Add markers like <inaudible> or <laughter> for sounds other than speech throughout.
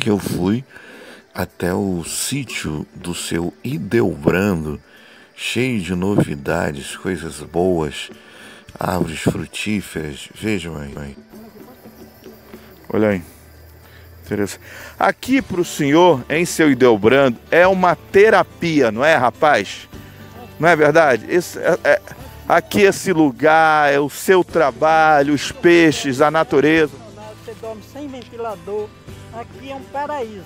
que eu fui até o sítio do seu Ideobrando, cheio de novidades, coisas boas, árvores frutíferas. Vejam aí. Olha aí. Interessante. Aqui para o senhor, em seu Ideobrando, é uma terapia, não é, rapaz? Não é verdade? Esse, é, é, aqui esse lugar, é o seu trabalho, os peixes, a natureza. Você dorme sem ventilador. Aqui é um paraíso.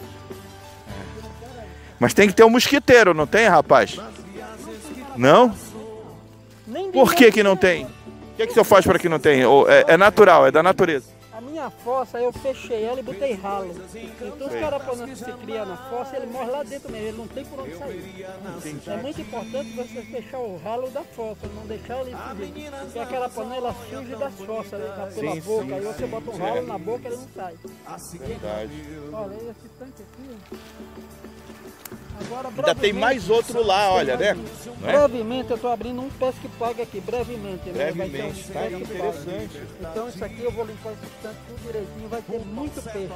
Mas tem que ter um mosquiteiro, não tem, rapaz? Não? Por que que não tem? O que, que o senhor faz para que não tenha? É, é natural, é da natureza minha fossa, eu fechei ela e botei ralo. Então os carapanãs que se cria na fossa, ele morre lá dentro mesmo, ele não tem por onde sair. É muito importante você fechar o ralo da fossa, não deixar ele subir. Porque aquela panela surge das fossas, né, pela sim, boca, sim, aí você bota um ralo é. na boca e ele não sai. Verdade. Olha, esse tanque aqui... Agora, Ainda tem mais outro lá, olha, né? É? Brevemente eu estou abrindo um pesque pague aqui, brevemente. Brevemente, né? um tá interessante. Então isso aqui eu vou limpar esse tanque tudo direitinho, vai ter muito peixe.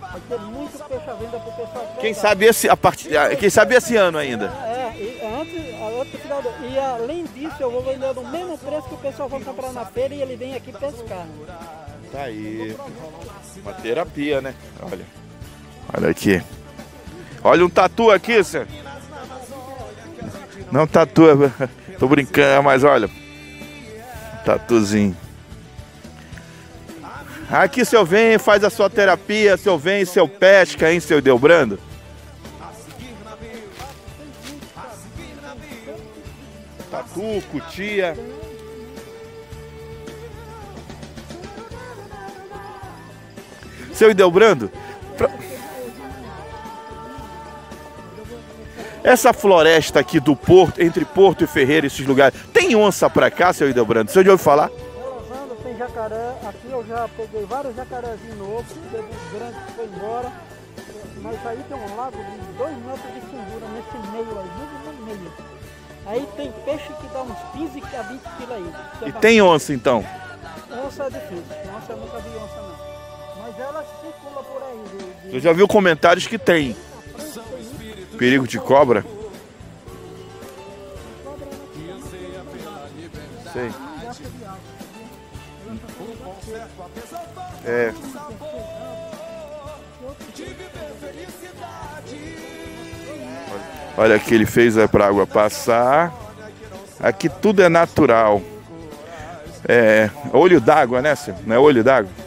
Vai ter muito peixe à venda para o pessoal. Quem sabe esse, a part... quem sabe esse ano ainda. É, e, antes, antes final do... E além disso eu vou vender no mesmo preço que o pessoal vai comprar na feira e ele vem aqui pescar. Tá aí. Uma terapia, né? Olha. Olha aqui. Olha um tatu aqui, senhor. Não tatu, <laughs> tô brincando, mas olha. Tatuzinho. Aqui seu vem, faz a sua terapia, seu vem, seu pesca, hein, seu Delbrando? Tatu, cutia. Seu Idelbrando, pra... Essa floresta aqui do Porto, entre Porto e Ferreira, esses lugares, tem onça pra cá, seu Ideobrando? Você já ouviu falar? Usando, tem jacaré. Aqui eu já peguei vários jacarezinhos novos, teve um grande que foi embora. Mas aí tem um lago de 2 metros de fundura nesse meio aí, no meio. Aí tem peixe que dá uns 15 a 20 quilos aí. É e tem onça então? Onça é difícil, onça eu nunca vi onça não. Mas ela circula por aí. De, de... Você já viu comentários que tem? Perigo de cobra? Sei. É. Olha aqui, ele fez é para água passar. Aqui tudo é natural. É olho d'água, né, senhor? Não é olho d'água?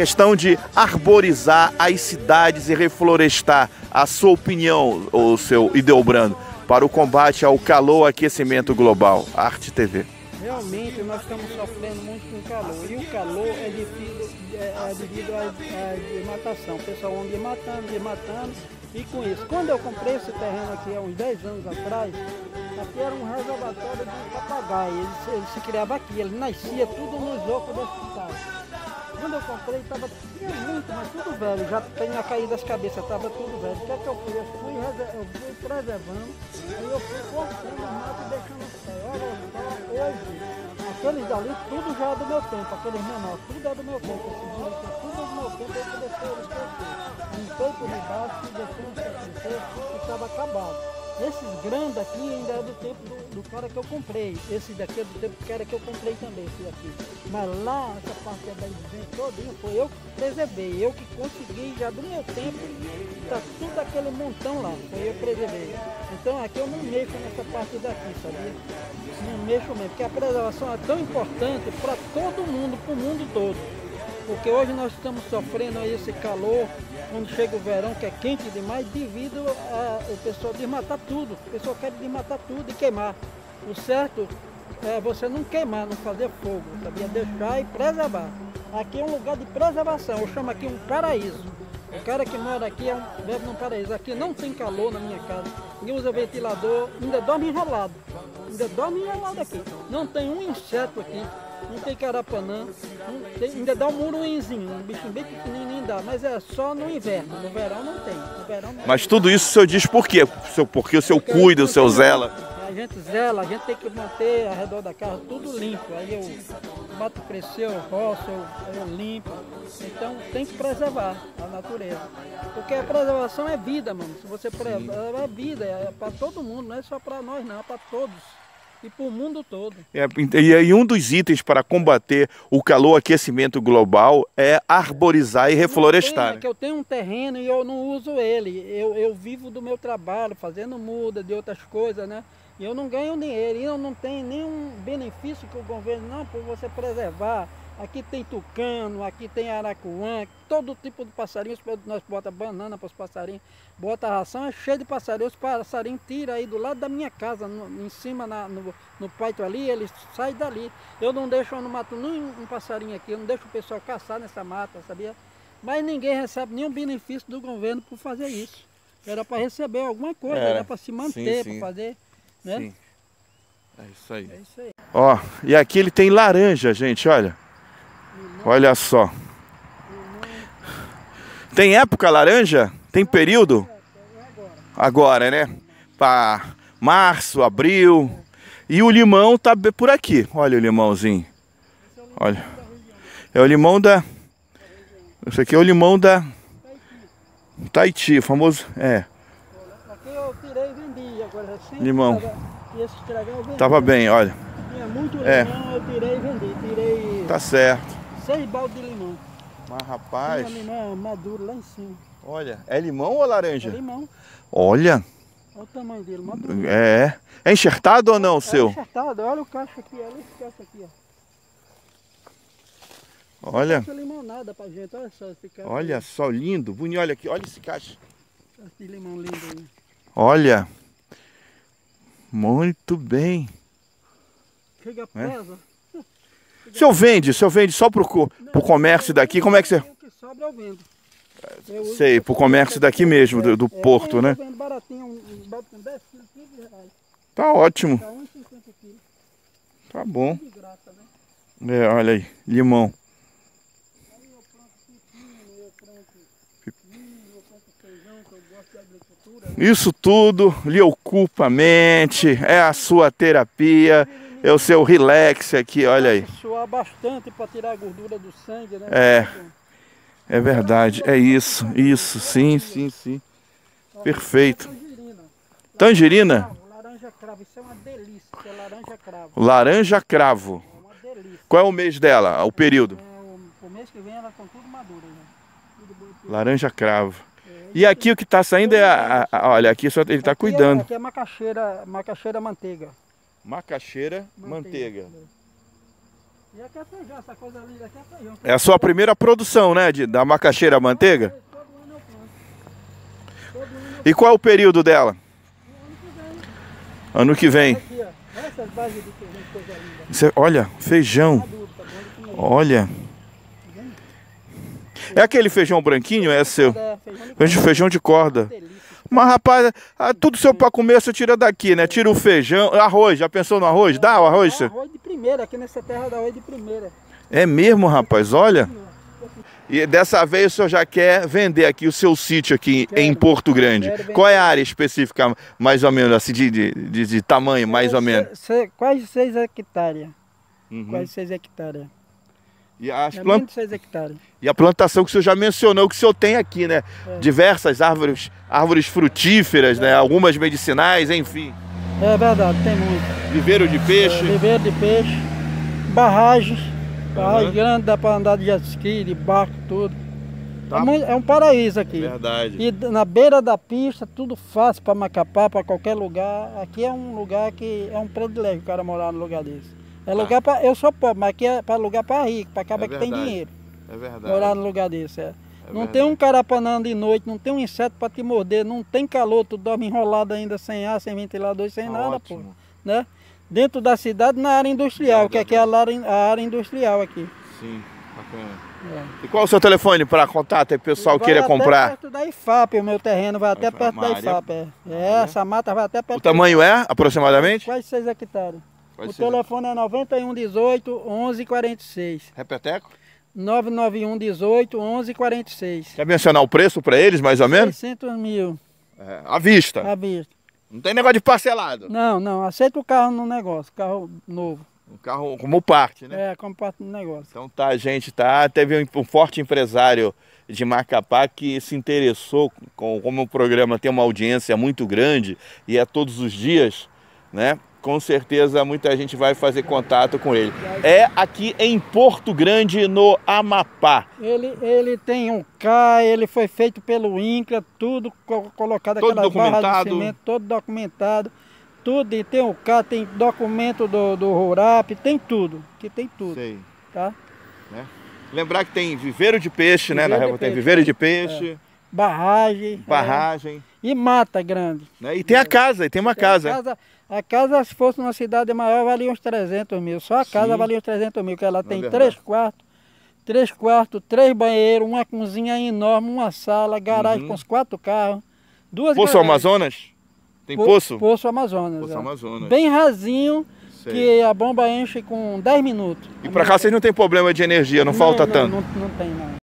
Questão de arborizar as cidades e reflorestar, a sua opinião, o seu Ideobrando, para o combate ao calor aquecimento global, Arte TV. Realmente nós estamos sofrendo muito com calor e o calor é devido, é, é devido à, à desmatação. O pessoal anda desmatando, desmatando e com isso. Quando eu comprei esse terreno aqui há uns 10 anos atrás, aqui era um reservatório de papagaio. Ele, ele se criava aqui, ele nascia tudo nos ocos da cidade. Quando eu comprei, tava, tinha muito, mas tudo velho. Já tinha caído das cabeças, tava tudo velho. O que é que eu? Eu fui, eu fui preservando, aí eu fui cortando o mato e deixando o pé. Olha só, hoje, aqueles dali, tudo já é do meu tempo, aqueles menores, tudo é do meu tempo. Esse aqui, tudo é do meu tempo, eu deixei eles crescer. Limpei por debaixo, deixei e estava acabado. Esses grandes aqui ainda é do tempo do, do, cara que eu comprei. Esse daqui é do tempo do cara que eu comprei também, esse daqui. Mas lá, essa parte da gente todinha, foi eu que preservei, eu que consegui já do meu tempo, tá tudo aquele montão lá, foi eu que preservei. Então aqui eu não mexo nessa parte daqui, sabia? Não mexo mesmo, porque a preservação é tão importante para todo mundo, para o mundo todo. Porque hoje nós estamos sofrendo esse calor, quando chega o verão, que é quente demais, devido a o pessoal desmatar tudo. O pessoal quer desmatar tudo e queimar. O certo é você não queimar, não fazer fogo, sabia? Deixar e preservar. Aqui é um lugar de preservação, eu chamo aqui um paraíso. O cara que mora aqui é um, vive num paraíso. Aqui não tem calor na minha casa. Ninguém usa ventilador, ainda dorme enrolado. Ainda dorme enrolado aqui. Não tem um inseto aqui não tem carapanã, não tem, ainda dá um muruinzinho, um bichinho bem pequenininho dá, mas é só no inverno, no verão não tem. No verão não mas tudo isso o senhor diz por quê? Porque o senhor cuida, o senhor zela? a gente zela, a gente tem que manter ao redor da casa tudo limpo. Aí eu mato cresceu, roço, eu, eu limpo. Então tem que preservar a natureza. Porque a preservação é vida, mano. Se você preserva é vida, é para todo mundo, não é só para nós não, é para todos e para o mundo todo. É, e um dos itens para combater o calor aquecimento global é arborizar e reflorestar. É que eu tenho um terreno e eu não uso ele. Eu, eu vivo do meu trabalho, fazendo muda de outras coisas, né? E eu não ganho dinheiro, e eu não tenho nenhum benefício que o governo, não, por você preservar Aqui tem tucano, aqui tem aracuã, todo tipo de passarinhos. Nós bota banana para os passarinhos, bota ração, é cheio de passarinhos. Os passarinhos tiram aí do lado da minha casa, no, em cima na, no, no paito ali, eles saem dali. Eu não deixo, eu não mato nenhum um passarinho aqui, eu não deixo o pessoal caçar nessa mata, sabia? Mas ninguém recebe nenhum benefício do governo por fazer isso. Era para receber alguma coisa, é, era para se manter, para fazer, né? Sim. É isso aí. É isso aí. Ó, e aqui ele tem laranja, gente, olha. Olha só. Tem época laranja? Tem período? Agora, né? Para março, abril. E o limão tá por aqui. Olha o limãozinho. Olha. É o limão da. Esse aqui é o limão da. Tahiti, o famoso. É. Aqui eu tirei e vendi agora. Limão. Tava bem, olha. Tinha muito é. limão, eu tirei e vendi. Tirei. Tá certo seis baldes de limão. Mas rapaz. Limão maduro lá em cima. Olha, é limão ou laranja? É limão. Olha. Olha o tamanho dele, maduro. É. É enxertado ou não, o seu? É enxertado, olha o cacho aqui, olha esse cacho aqui, ó. Olha. limonada pra gente, olha só esse cacho. Olha aí. só, lindo, bonito, olha aqui, olha esse cacho. Esse limão lindo aí. Olha. Muito bem. Chega. É? O senhor vende? O senhor vende só para o comércio daqui? Como é que você... O que sobra eu vendo. Sei, para o comércio daqui mesmo, do, do é, porto, né? Eu vendo baratinho, um balde com 10 quilos, 15 reais. Tá ótimo. Tá 1,50 quilos. Tá bom. Né? É, olha aí, limão. Eu eu eu eu de? Isso tudo lhe ocupa a mente, é a sua terapia. É o seu relax aqui, olha aí. Suar bastante para tirar a gordura do sangue, né? É. É verdade, é isso, isso, sim, sim, sim. Perfeito. Tangerina? Laranja cravo, isso é uma delícia, é laranja cravo. Laranja cravo. É. Qual é o mês dela, o período? É, o, mês que vem ela com tudo madura. Né? Laranja cravo. É, e aqui o que está saindo é, a, a, olha, aqui só, ele está cuidando. aqui é macaxeira, macaxeira manteiga macaxeira, manteiga. manteiga. E aqui é feijão, essa coisa linda aqui é feijão. É a sua primeira produção, né, de, da macaxeira manteiga? E qual é o período dela? Ano que vem. De feijão, linda. Você, olha, feijão. Olha. É aquele feijão branquinho? É seu? É, feijão de, feijão de corda. Mas, rapaz, ah, tudo seu para comer você tira daqui, né? Tira o feijão, arroz. Já pensou no arroz? Dá o arroz? É, arroz de primeira, aqui nessa terra da arroz de primeira. É mesmo, rapaz? Olha. E dessa vez o senhor já quer vender aqui o seu sítio aqui quero, em Porto Grande. Qual é a área específica, mais ou menos, assim, de, de, de, de tamanho, mais é, ou menos? Se, quase 6 hectares. Uhum. Quase 6 hectares. E, as é plant... hectares. e a plantação que o senhor já mencionou que o senhor tem aqui, né? É. Diversas árvores, árvores frutíferas, é. né? Algumas medicinais, enfim. É verdade, tem muito. Viveiro de peixe. É, viveiro de peixe, barragens, barragem uhum. grande, dá para andar de jet ski, de barco, tudo. Tá. É, um paraíso aqui. Verdade. E na beira da pista, tudo fácil para Macapá, para qualquer lugar. Aqui é um lugar que é um privilégio o cara morar num lugar desse. É tá. lugar para. Eu sou pobre, mas aqui é para lugar para rico, para acabar é que tem dinheiro. É verdade. Morar no lugar desse. É. é não verdade. tem um carapanando de noite, não tem um inseto para te morder, não tem calor, tu dorme enrolado ainda sem ar, sem ventilador, sem nada, ótimo. pô. Né? Dentro da cidade, na área industrial, que aqui é a área, industrial aqui. Sim, bacana. É. E qual é o seu telefone para contato aí, pessoal vai queira comprar? Vai perto da IFAP, o meu terreno vai até perto da IFAP. É. é, essa mata vai até perto. O tamanho é, aproximadamente? Quase 6 hectares o telefone é 9118 1146. Repeteco? 991 18 1146. Quer mencionar o preço para eles, mais ou menos? 600 mil. É, à vista? À vista. Não tem negócio de parcelado? Não, não. Aceita o carro no negócio, carro novo. Um carro como parte, né? É, como parte do negócio. Então tá, gente, tá. Teve um, um forte empresário de Macapá que se interessou, com, como o programa tem uma audiência muito grande e é todos os dias, né? Com certeza muita gente vai fazer contato com ele. É aqui em Porto Grande, no Amapá. Ele, ele tem um K, ele foi feito pelo INCRA, tudo colocado todo documentado. de cimento, todo documentado. Tudo, e tem o K, tem documento do, do RURAP, tem tudo, que tem tudo. Sei. Tá? Né? Lembrar que tem viveiro de peixe, né, viveiro né? Na tem viveiro de peixe. É. Barragem. Barragem. É. E mata grande. Né? E tem a casa, e tem uma tem casa. A casa, se fosse numa cidade maior, valia uns 300 mil. Só a casa Sim. valia uns 300 mil, que ela é tem três quartos, três quartos, três banheiros, uma cozinha enorme, uma sala, garagem uhum. com os quatro carros, duas Poço garagens. Amazonas? Tem po poço? Poço Amazonas. Poço é. Amazonas. Bem rasinho, Sei. que a bomba enche com 10 minutos. E para cá vocês não tem problema de energia, não, não falta não, tanto? Não, não tem não.